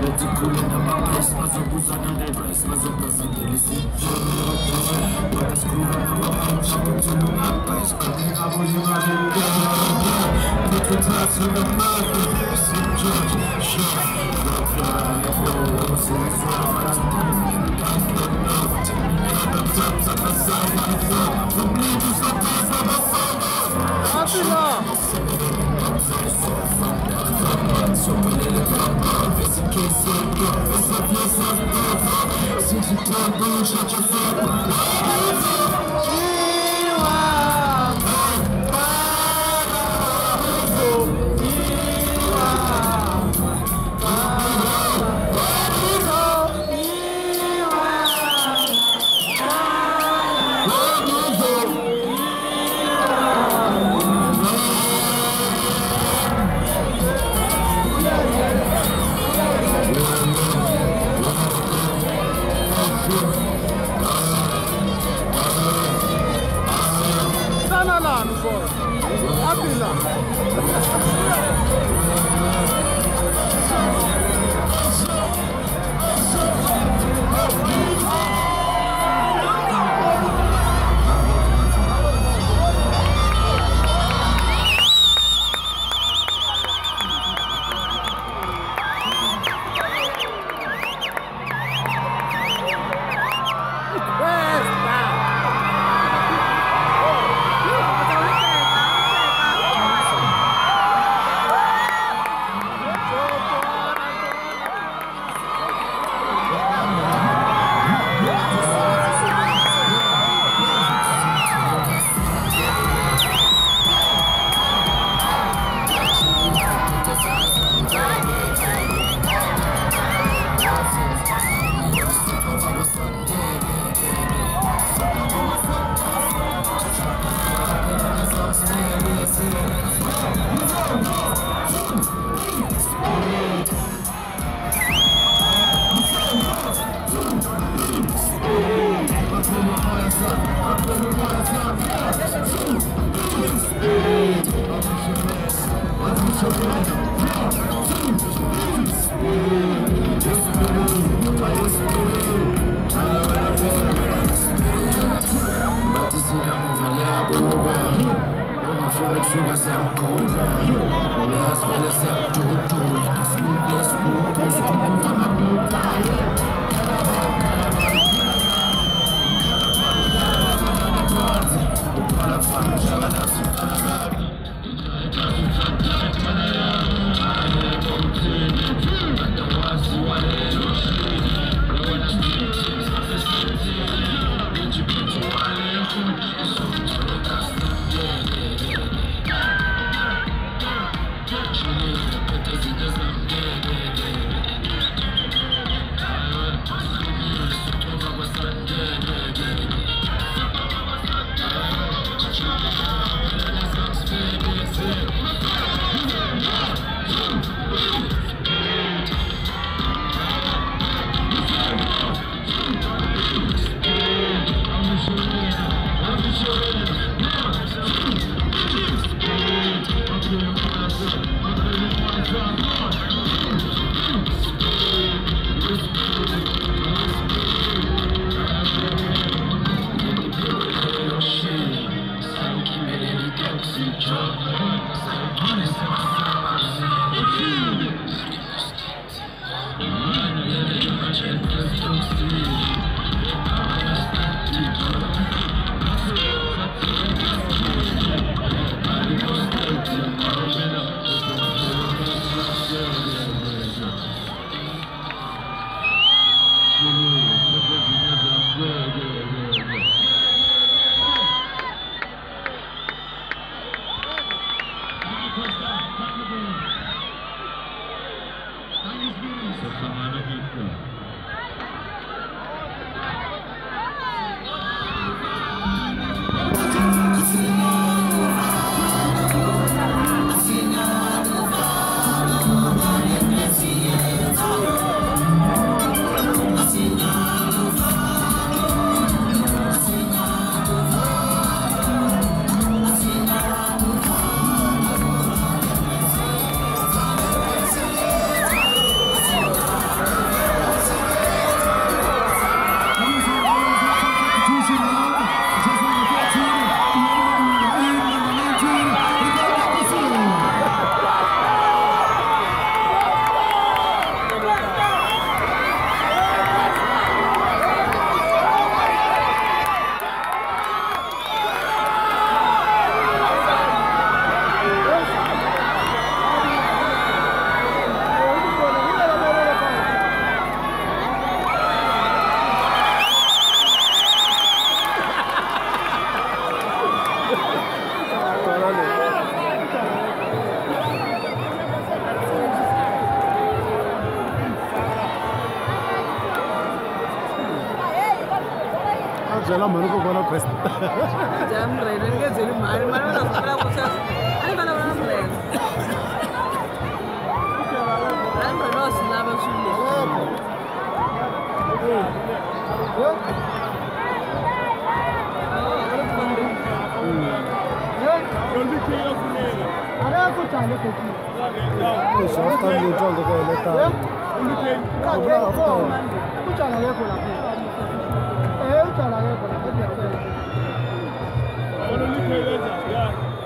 Meticulina mapes, Since you don't believe, shut your fuck up. 뭐 아들이나 dos honest. चला म्हणू को कोणा खस्त जाम ड्रायव्हर गे जेली मार मार असला कुछ अरे मला मला नाही अरे मला असला बसू अरे को चालू करती है शॉट का न्यूट्रल देखो लेता है कुछ आना है cola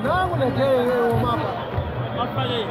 Não, moleque, é o mapa. Mapa aí.